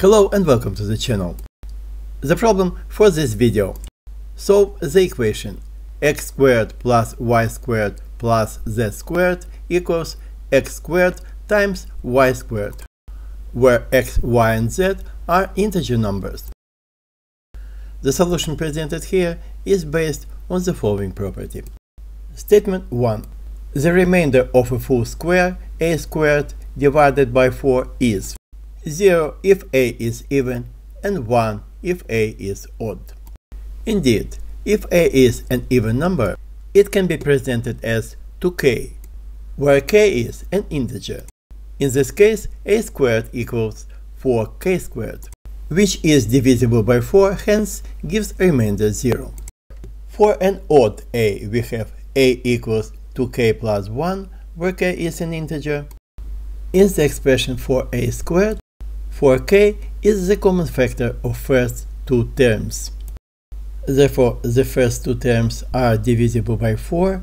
Hello and welcome to the channel. The problem for this video. Solve the equation x squared plus y squared plus z squared equals x squared times y squared, where x, y and z are integer numbers. The solution presented here is based on the following property. Statement 1. The remainder of a full square a squared divided by 4 is 0 if a is even and 1 if a is odd. Indeed, if a is an even number, it can be presented as 2k, where k is an integer. In this case, a squared equals 4k squared, which is divisible by 4, hence gives remainder 0. For an odd a, we have a equals 2k plus 1, where k is an integer. In the expression for a squared, for k is the common factor of first two terms. Therefore, the first two terms are divisible by 4,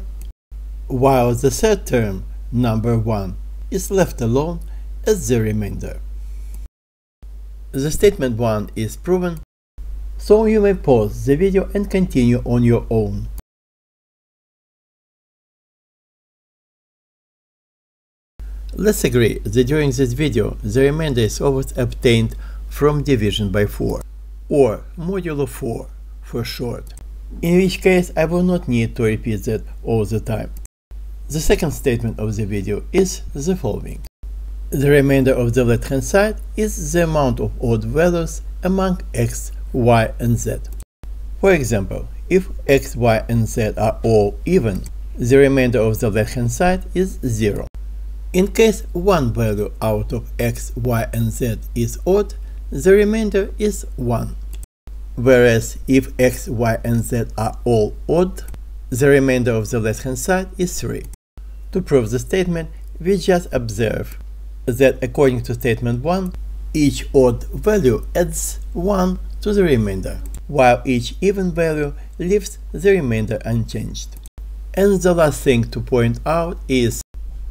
while the third term, number 1, is left alone as the remainder. The statement 1 is proven, so you may pause the video and continue on your own. Let's agree that during this video the remainder is always obtained from division by 4, or modulo 4 for short, in which case I will not need to repeat that all the time. The second statement of the video is the following. The remainder of the left-hand side is the amount of odd values among x, y and z. For example, if x, y and z are all even, the remainder of the left-hand side is 0. In case one value out of x, y and z is odd, the remainder is 1. Whereas if x, y and z are all odd, the remainder of the left-hand side is 3. To prove the statement, we just observe that according to statement 1, each odd value adds 1 to the remainder, while each even value leaves the remainder unchanged. And the last thing to point out is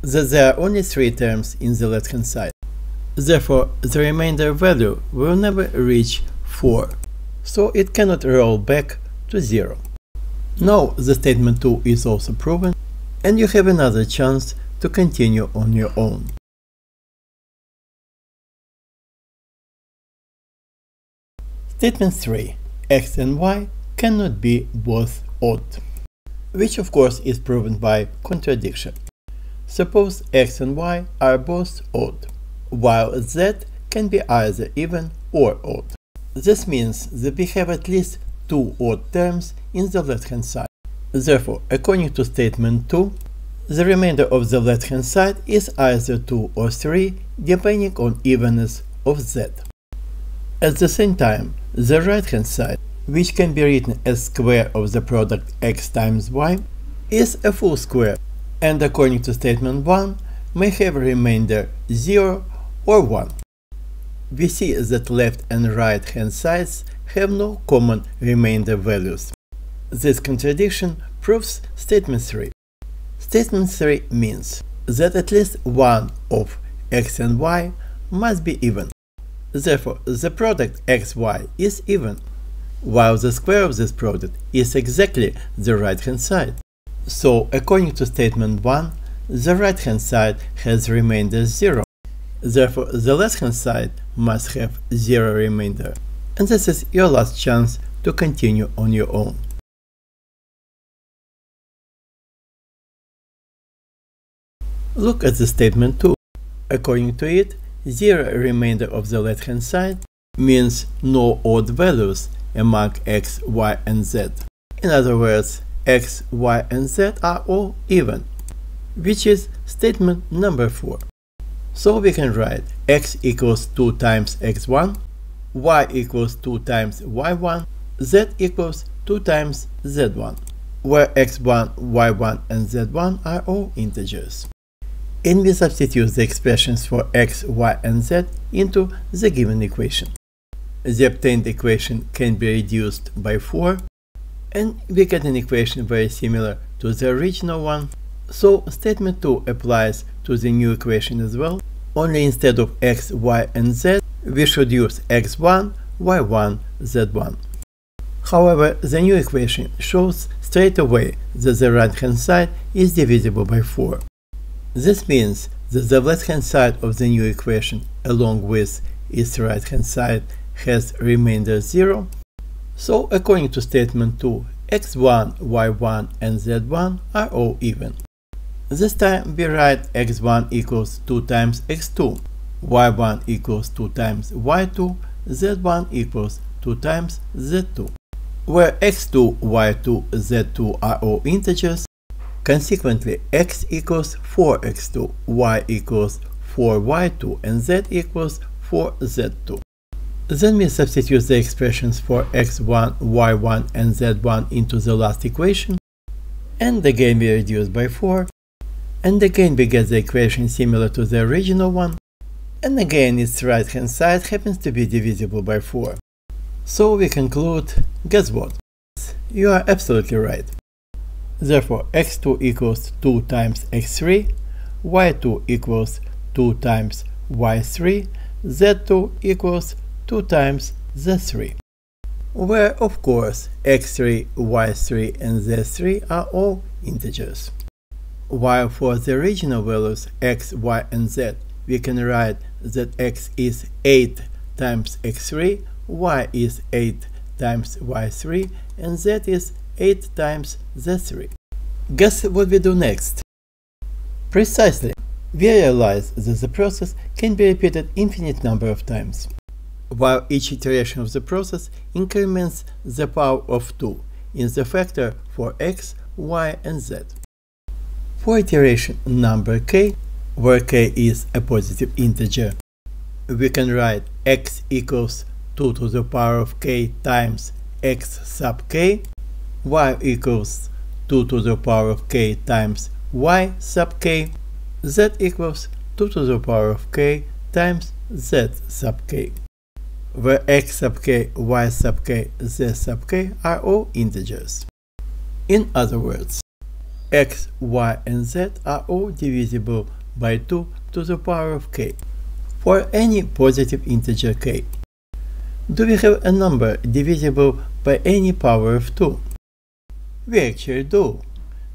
that there are only three terms in the left-hand side. Therefore, the remainder value will never reach 4, so it cannot roll back to 0. Now the statement 2 is also proven, and you have another chance to continue on your own. Statement 3. x and y cannot be both odd, which of course is proven by contradiction. Suppose x and y are both odd, while z can be either even or odd. This means that we have at least two odd terms in the left-hand side. Therefore, according to statement 2, the remainder of the left-hand side is either 2 or 3, depending on evenness of z. At the same time, the right-hand side, which can be written as square of the product x times y, is a full square and according to statement 1 may have a remainder 0 or 1. We see that left and right hand sides have no common remainder values. This contradiction proves statement 3. Statement 3 means that at least one of x and y must be even. Therefore, the product xy is even, while the square of this product is exactly the right hand side. So, according to statement 1, the right hand side has remainder 0. Therefore, the left hand side must have 0 remainder. And this is your last chance to continue on your own. Look at the statement 2. According to it, 0 remainder of the left hand side means no odd values among x, y and z. In other words, x, y, and z are all even, which is statement number 4. So we can write x equals 2 times x1, y equals 2 times y1, z equals 2 times z1, where x1, y1, and z1 are all integers. And we substitute the expressions for x, y, and z into the given equation. The obtained equation can be reduced by 4 and we get an equation very similar to the original one. So statement 2 applies to the new equation as well, only instead of x, y and z, we should use x1, y1, z1. However, the new equation shows straight away that the right-hand side is divisible by 4. This means that the left-hand side of the new equation along with its right-hand side has remainder 0. So according to statement 2, x1, y1 and z1 are all even. This time we write x1 equals 2 times x2, y1 equals 2 times y2, z1 equals 2 times z2. Where x2, y2, z2 are all integers, consequently x equals 4x2, y equals 4y2 and z equals 4z2. Then we substitute the expressions for x1, y1 and z1 into the last equation, and again we reduce by 4, and again we get the equation similar to the original one, and again its right hand side happens to be divisible by 4. So we conclude, guess what? You are absolutely right. Therefore x2 equals 2 times x3, y2 equals 2 times y3, z2 equals 2 times z3, where of course x3, y3 and z3 are all integers. While for the original values x, y and z we can write that x is 8 times x3, y is 8 times y3 and z is 8 times z3. Guess what we do next? Precisely, we realize that the process can be repeated infinite number of times while each iteration of the process increments the power of 2 in the factor for x, y, and z. For iteration number k, where k is a positive integer, we can write x equals 2 to the power of k times x sub k, y equals 2 to the power of k times y sub k, z equals 2 to the power of k times z sub k where x sub k, y sub k, z sub k are all integers. In other words, x, y, and z are all divisible by 2 to the power of k for any positive integer k. Do we have a number divisible by any power of 2? We actually do.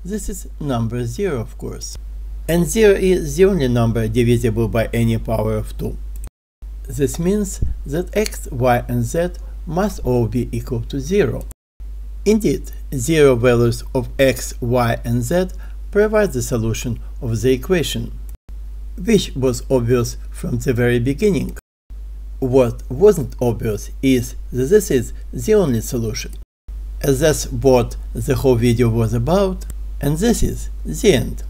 This is number 0, of course. And 0 is the only number divisible by any power of 2. This means that x, y, and z must all be equal to 0. Indeed, zero values of x, y, and z provide the solution of the equation, which was obvious from the very beginning. What wasn't obvious is that this is the only solution, as that's what the whole video was about, and this is the end.